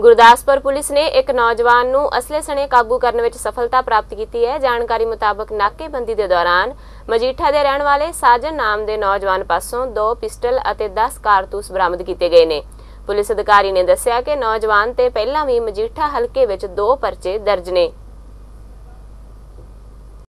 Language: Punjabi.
ਗੁਰਦਾਸਪੁਰ ਪੁਲਿਸ ਨੇ ਇੱਕ ਨੌਜਵਾਨ ਨੂੰ ਅਸਲੇ ਸਣੇ ਕਾਬੂ ਕਰਨ ਵਿੱਚ ਸਫਲਤਾ ਪ੍ਰਾਪਤ ਕੀਤੀ ਹੈ। ਜਾਣਕਾਰੀ ਮੁਤਾਬਕ ਨਾਕੇਬੰਦੀ ਦੇ ਦੌਰਾਨ ਮਜੀਠਾ ਦੇ ਰਹਿਣ ਵਾਲੇ ਸਾਜਨ ਨਾਮ ਦੇ ਨੌਜਵਾਨ ਪਾਸੋਂ ਦੋ ਪਿਸਟਲ ਅਤੇ 10 ਕਾਰਤੂਸ ਬਰਾਮਦ ਕੀਤੇ ਗਏ ਨੇ। ਪੁਲਿਸ ਅਧਿਕਾਰੀ ਨੇ ਦੱਸਿਆ ਕਿ ਨੌਜਵਾਨ ਤੇ ਪਹਿਲਾਂ ਵੀ ਮਜੀਠਾ ਹਲਕੇ ਵਿੱਚ ਦੋ ਪਰਚੇ ਦਰਜ ਨੇ।